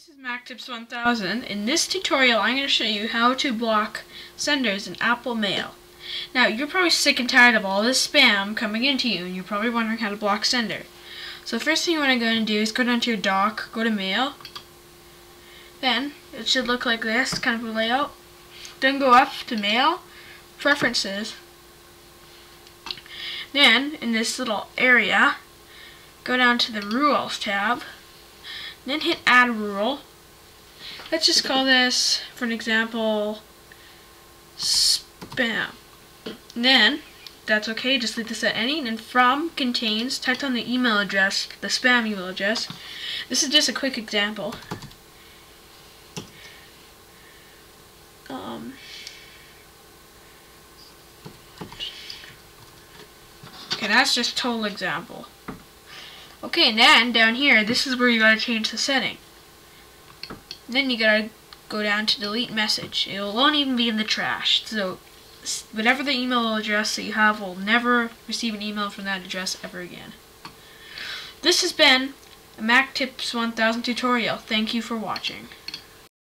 This is MacTips 1000. In this tutorial, I'm going to show you how to block senders in Apple Mail. Now, you're probably sick and tired of all this spam coming into you, and you're probably wondering how to block sender. So the first thing you want to go and do is go down to your dock, go to Mail. Then, it should look like this, kind of a layout. Then go up to Mail, Preferences. Then, in this little area, go down to the Rules tab. Then hit add rule. Let's just call this, for an example, spam. then, that's okay, just leave this at any. And from contains, type on the email address, the spam email address. This is just a quick example. Um, okay, that's just total example. Okay, and then down here, this is where you gotta change the setting. Then you gotta go down to delete message. It won't even be in the trash. So whatever the email address that you have will never receive an email from that address ever again. This has been a Mac Tips 1000 tutorial. Thank you for watching.